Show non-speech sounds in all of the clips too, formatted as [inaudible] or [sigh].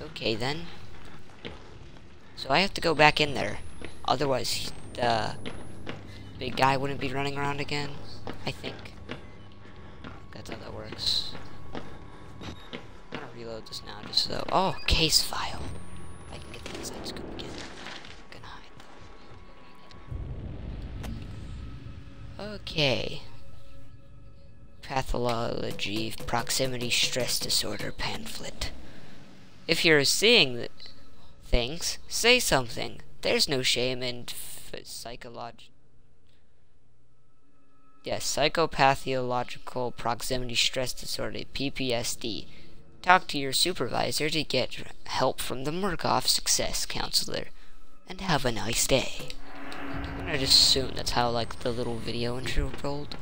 Okay then. So I have to go back in there. Otherwise, the big guy wouldn't be running around again. I think. That's how that works. I'm gonna reload this now just so. Oh, case file. I can get the inside scoop again. Gonna hide though. Okay. Pathology, proximity stress disorder pamphlet. If you're seeing th things, say something. There's no shame in psychological. Yes, psychopathological proximity stress disorder, PPSD. Talk to your supervisor to get help from the Murkoff Success Counselor. And have a nice day. I'm gonna just assume that's how, like, the little video intro rolled.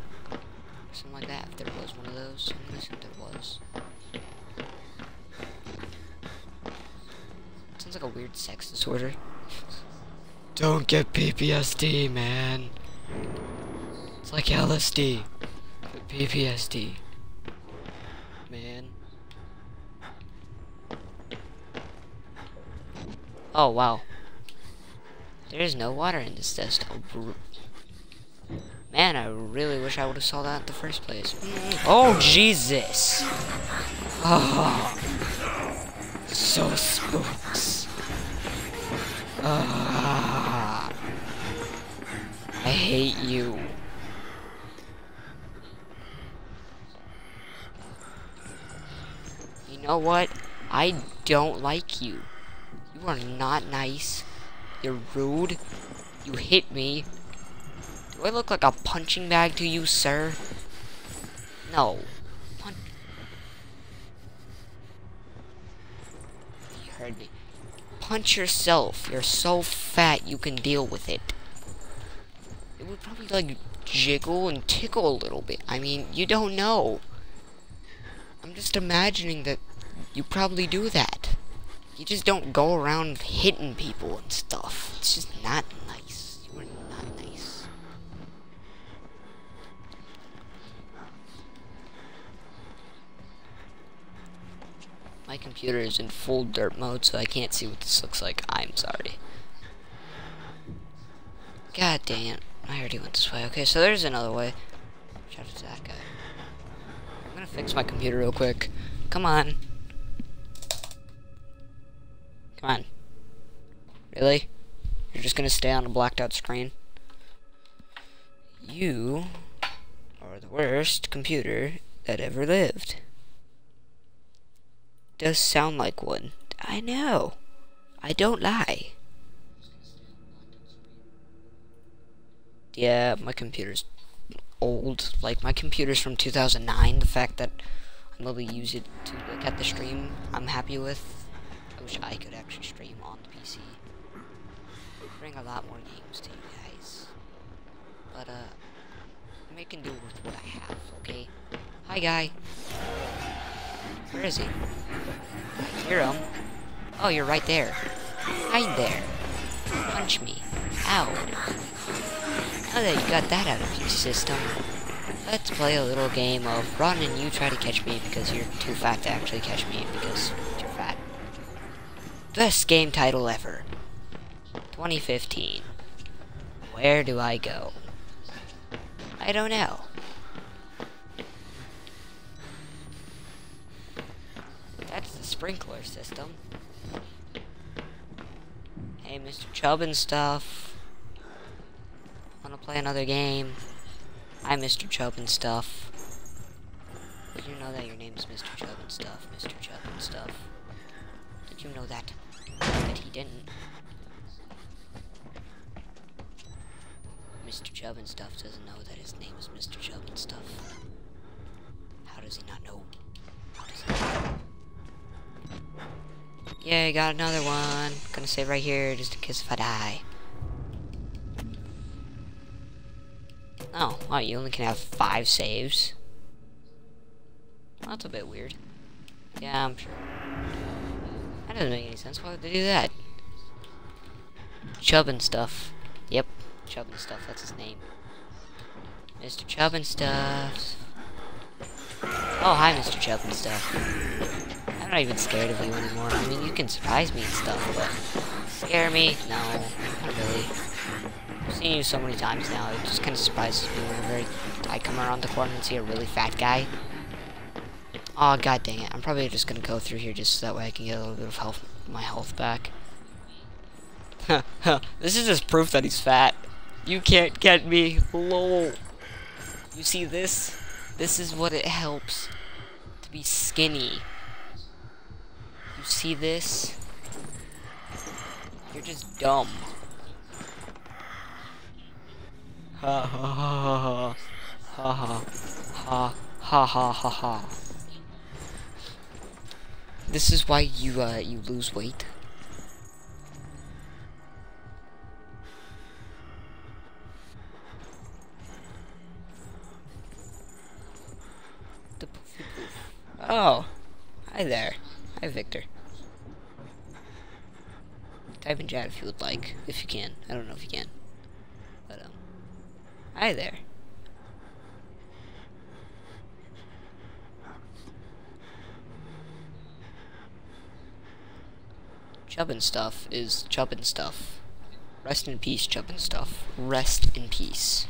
Something like that, if there was one of those. I'm gonna assume there was. Like a weird sex disorder. Don't get PPSD, man. It's like LSD. But PPSD. Man. Oh, wow. There's no water in this test. Oh, man, I really wish I would have saw that in the first place. Oh, Jesus! Oh, so spooks. Ah, I hate you. You know what? I don't like you. You are not nice. You're rude. You hit me. Do I look like a punching bag to you, sir? No. Punch. You heard me. Punch yourself. You're so fat you can deal with it. It would probably like jiggle and tickle a little bit. I mean, you don't know. I'm just imagining that you probably do that. You just don't go around hitting people and stuff. It's just not nice. You are not nice. My computer is in full dirt mode, so I can't see what this looks like. I'm sorry. God dang it. I already went this way. Okay, so there's another way. Shout out to that guy. I'm gonna fix my computer real quick. Come on. Come on. Really? You're just gonna stay on a blacked out screen? You are the worst computer that ever lived. Does sound like one. I know. I don't lie. Yeah, my computer's old. Like, my computer's from 2009. The fact that I'm able to use it to look at the stream, I'm happy with. I wish I could actually stream on the PC. Bring a lot more games to you guys. But, uh, I'm making do with what I have, okay? Hi, guy. Where is he? I hear him. Oh, you're right there. Hide there. Punch me. Ow. Now that you got that out of your system, let's play a little game of run and you try to catch me because you're too fat to actually catch me because you're fat. Best game title ever. 2015. Where do I go? I don't know. Sprinkler system. Hey, Mr. Chubb and stuff. Wanna play another game? Hi, Mr. Chubb and stuff. Did you know that your name is Mr. Chubb and stuff? Mr. Chubb and stuff. Did you know that? That he didn't. Mr. Chubb and stuff doesn't know that his name is Mr. Chubb and stuff. How does he not know? How does he not know? Yeah, got another one. Gonna save right here just in case if I die. Oh, wow, you only can have five saves. That's a bit weird. Yeah, I'm sure. That doesn't make any sense. Why would they do that? Chubb and stuff. Yep, Chubb and stuff, that's his name. Mr. Chubb and stuff. Oh, hi, Mr. Chubb and stuff. I'm not even scared of you anymore. I mean, you can surprise me and stuff, but scare me? No, not really. I've seen you so many times now, it just kind of surprises me whenever I come around the corner and see a really fat guy. Oh, god dang it. I'm probably just gonna go through here just so that way I can get a little bit of health, my health back. [laughs] this is just proof that he's fat. You can't get me. Lol. You see this? This is what it helps to be skinny. See this? You're just dumb. Ha ha ha ha ha ha ha ha ha ha ha. This is why you uh you lose weight. Oh, hi there. Hi, Victor. Type in chat if you would like, if you can. I don't know if you can. But, um, hi there. Chubbin stuff is Chubbin stuff. Rest in peace, Chubbin stuff. Rest in peace.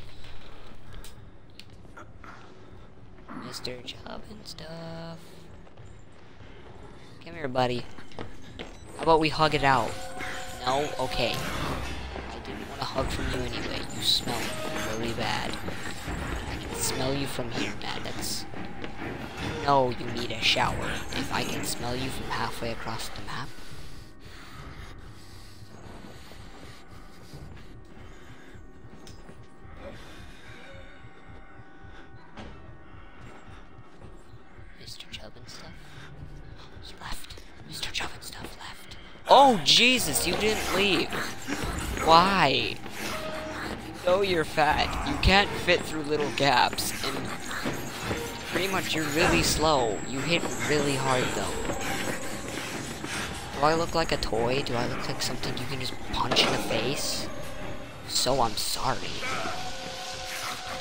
Mr. Chubbin stuff. Come here, buddy. How about we hug it out? No? Okay. I didn't want a hug from you anyway. You smell really bad. I can smell you from here, man. That's... You know you need a shower. If I can smell you from halfway across the map. Oh, Jesus, you didn't leave. Why? Know you're fat. You can't fit through little gaps, and pretty much you're really slow. You hit really hard, though. Do I look like a toy? Do I look like something you can just punch in the face? So I'm sorry.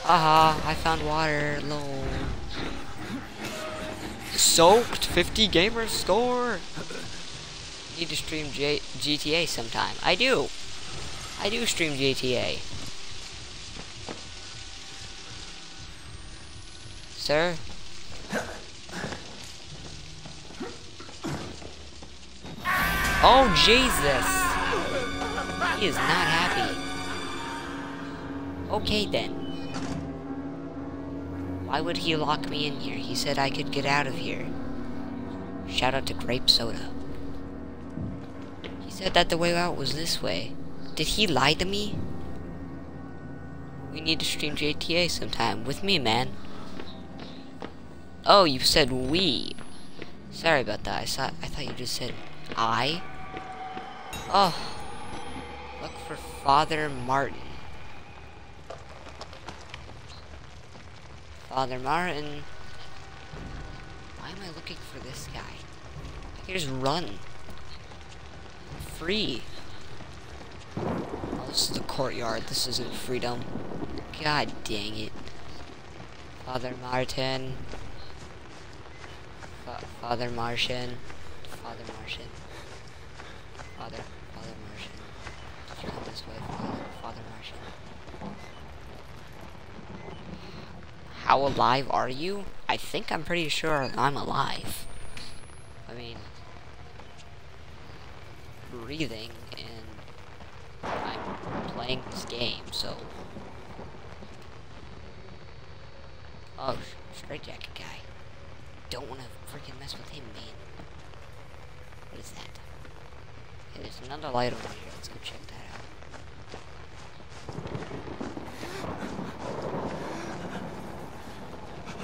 Haha, I found water. Lol. Soaked 50 gamer score need to stream J GTA sometime. I do. I do stream GTA. Sir? Oh, Jesus! He is not happy. Okay, then. Why would he lock me in here? He said I could get out of here. Shout out to Grape Soda said that the way out was this way. Did he lie to me? We need to stream JTA sometime. With me, man. Oh, you said we. Sorry about that. I, saw, I thought you just said I. Oh. Look for Father Martin. Father Martin. Why am I looking for this guy? I can just run free. Oh, this is the courtyard. This isn't freedom. God dang it. Father Martin. Fa Father Martian. Father Martian. Father. Father Martian. Come this way, Father, Father Martian? How alive are you? I think I'm pretty sure I'm alive. I mean, breathing and I'm playing this game, so... Oh, straight jacket guy. Don't want to freaking mess with him, man. What is that? Okay, there's another light over here. Let's go check that out.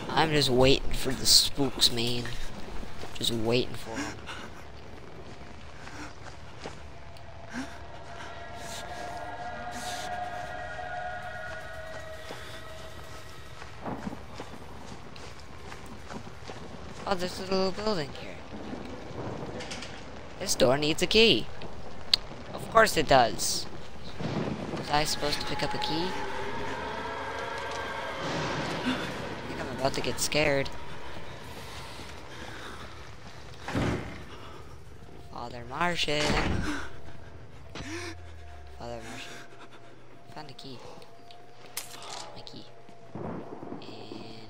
I'm just waiting for the spooks, man. Just waiting for them. Oh, there's a little building here. This door needs a key. Of course it does. Was I supposed to pick up a key? I think I'm about to get scared. Father Martian. Father Martian. Found a key. My key. And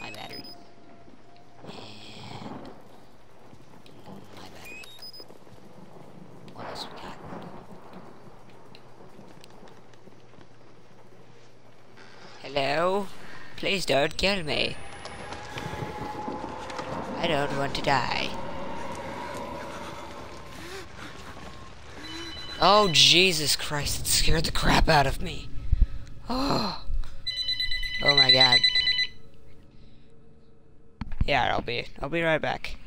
my battery. And my battery. What else we got? Hello? Please don't kill me. I don't want to die. Oh, Jesus Christ, it scared the crap out of me. Oh. Oh my god. Yeah, I'll be I'll be right back.